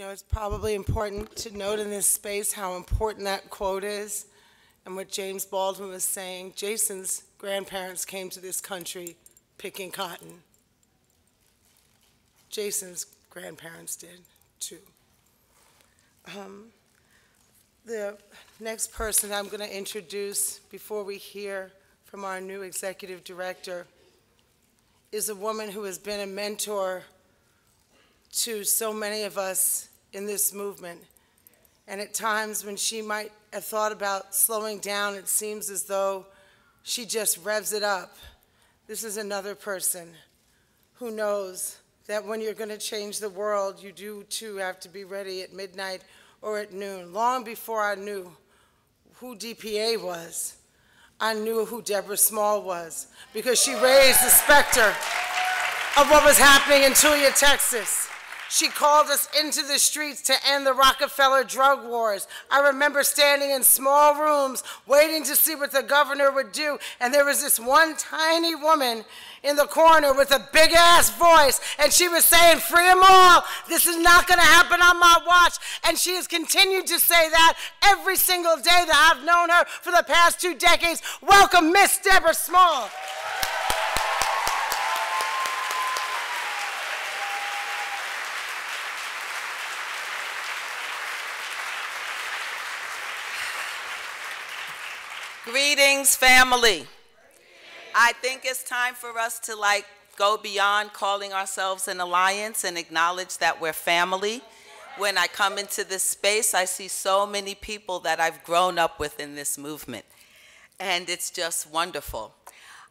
You know, it's probably important to note in this space how important that quote is and what James Baldwin was saying. Jason's grandparents came to this country picking cotton. Jason's grandparents did too. Um, the next person I'm going to introduce before we hear from our new executive director is a woman who has been a mentor to so many of us in this movement. And at times when she might have thought about slowing down, it seems as though she just revs it up. This is another person who knows that when you're going to change the world, you do too have to be ready at midnight or at noon. Long before I knew who DPA was, I knew who Deborah Small was because she raised the specter of what was happening in Tulia, Texas. She called us into the streets to end the Rockefeller drug wars. I remember standing in small rooms waiting to see what the governor would do, and there was this one tiny woman in the corner with a big ass voice, and she was saying, Free them all. This is not going to happen on my watch. And she has continued to say that every single day that I've known her for the past two decades. Welcome, Miss Deborah Small. Greetings, family. I think it's time for us to like go beyond calling ourselves an alliance and acknowledge that we're family. When I come into this space, I see so many people that I've grown up with in this movement. And it's just wonderful.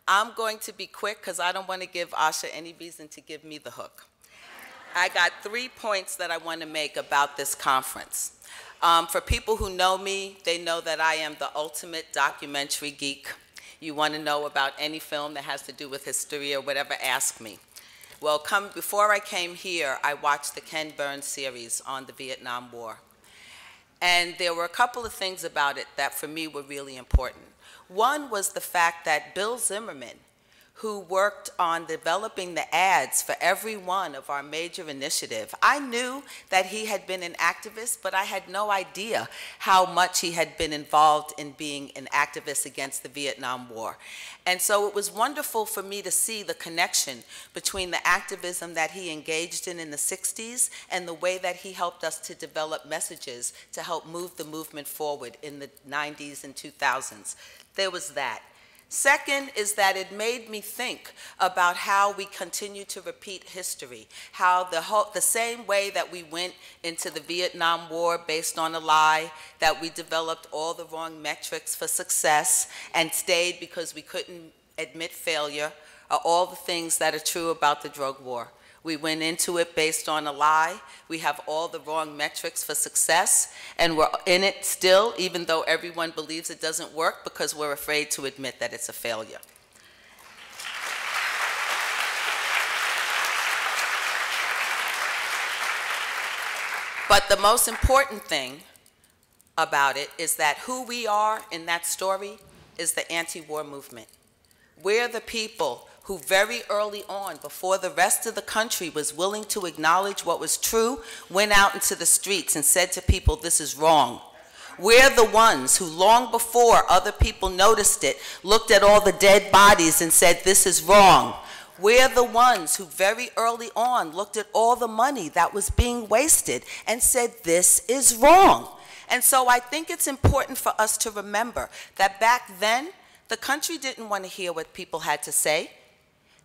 I'm going to be quick because I don't want to give Asha any reason to give me the hook. I got three points that I want to make about this conference. Um, for people who know me, they know that I am the ultimate documentary geek. You want to know about any film that has to do with history or whatever, ask me. Well, come, before I came here, I watched the Ken Burns series on the Vietnam War. And there were a couple of things about it that for me were really important. One was the fact that Bill Zimmerman, who worked on developing the ads for every one of our major initiative. I knew that he had been an activist, but I had no idea how much he had been involved in being an activist against the Vietnam War. And so it was wonderful for me to see the connection between the activism that he engaged in in the 60s and the way that he helped us to develop messages to help move the movement forward in the 90s and 2000s. There was that. Second is that it made me think about how we continue to repeat history, how the, whole, the same way that we went into the Vietnam War based on a lie, that we developed all the wrong metrics for success and stayed because we couldn't admit failure, are all the things that are true about the drug war. We went into it based on a lie. We have all the wrong metrics for success, and we're in it still, even though everyone believes it doesn't work because we're afraid to admit that it's a failure. But the most important thing about it is that who we are in that story is the anti-war movement. We're the people who very early on, before the rest of the country was willing to acknowledge what was true, went out into the streets and said to people, this is wrong. We're the ones who long before other people noticed it, looked at all the dead bodies and said, this is wrong. We're the ones who very early on looked at all the money that was being wasted and said, this is wrong. And so I think it's important for us to remember that back then, the country didn't want to hear what people had to say.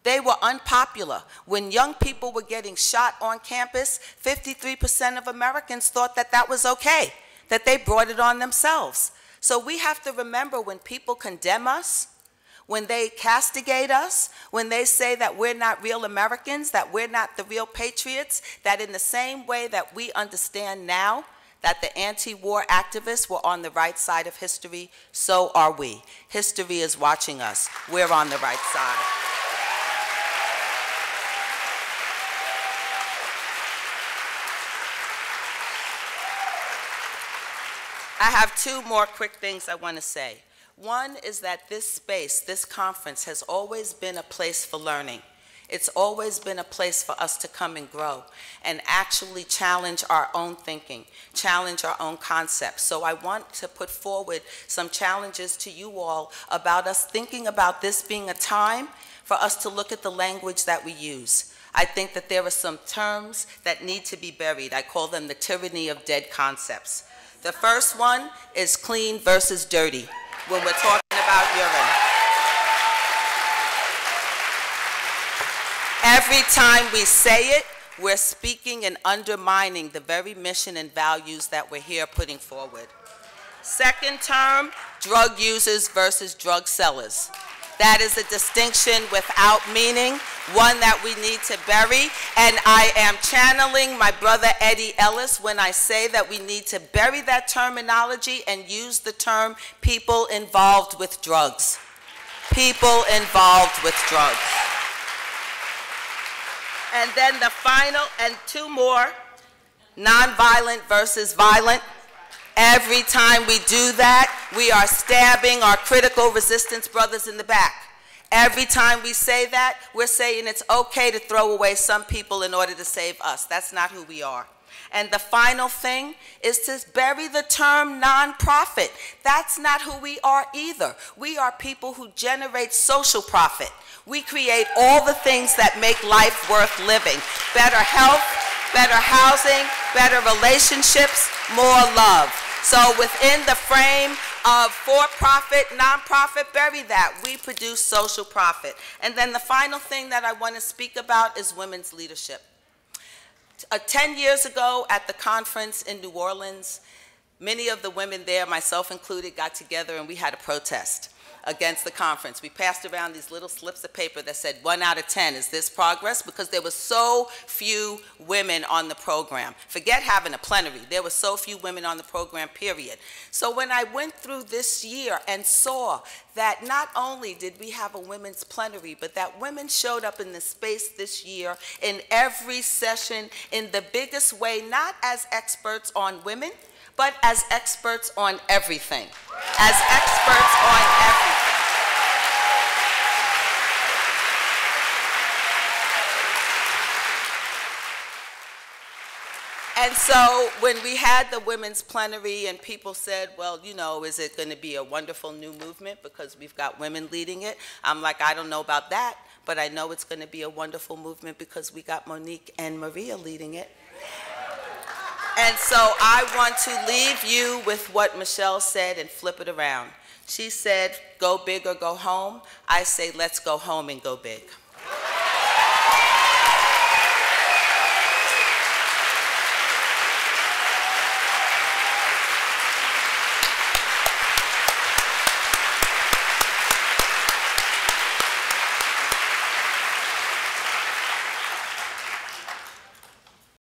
They were unpopular. When young people were getting shot on campus, 53% of Americans thought that that was okay, that they brought it on themselves. So we have to remember when people condemn us, when they castigate us, when they say that we're not real Americans, that we're not the real patriots, that in the same way that we understand now that the anti-war activists were on the right side of history, so are we. History is watching us. We're on the right side. I have two more quick things I want to say. One is that this space, this conference, has always been a place for learning. It's always been a place for us to come and grow and actually challenge our own thinking, challenge our own concepts. So I want to put forward some challenges to you all about us thinking about this being a time for us to look at the language that we use. I think that there are some terms that need to be buried. I call them the tyranny of dead concepts. The first one is clean versus dirty when we're talking about urine. Every time we say it, we're speaking and undermining the very mission and values that we're here putting forward. Second term, drug users versus drug sellers. That is a distinction without meaning, one that we need to bury. And I am channeling my brother Eddie Ellis when I say that we need to bury that terminology and use the term people involved with drugs. People involved with drugs. And then the final, and two more, nonviolent versus violent. Every time we do that, we are stabbing our critical resistance brothers in the back. Every time we say that, we're saying it's okay to throw away some people in order to save us. That's not who we are. And the final thing is to bury the term nonprofit. That's not who we are either. We are people who generate social profit. We create all the things that make life worth living. Better health, better housing, better relationships, more love. So within the frame of for-profit, nonprofit, bury that. We produce social profit. And then the final thing that I want to speak about is women's leadership. Uh, 10 years ago at the conference in New Orleans, many of the women there, myself included, got together and we had a protest against the conference. We passed around these little slips of paper that said one out of 10, is this progress? Because there were so few women on the program. Forget having a plenary, there were so few women on the program, period. So when I went through this year and saw that not only did we have a women's plenary, but that women showed up in the space this year in every session in the biggest way, not as experts on women, but as experts on everything. As experts on everything. And so when we had the women's plenary and people said, well, you know, is it going to be a wonderful new movement because we've got women leading it? I'm like, I don't know about that, but I know it's going to be a wonderful movement because we got Monique and Maria leading it. And so I want to leave you with what Michelle said and flip it around. She said, go big or go home. I say, let's go home and go big.